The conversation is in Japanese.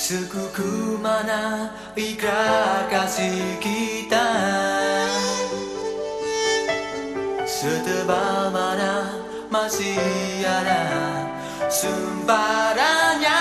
すくくまないかがきたすてばまなましやらすんばらにゃ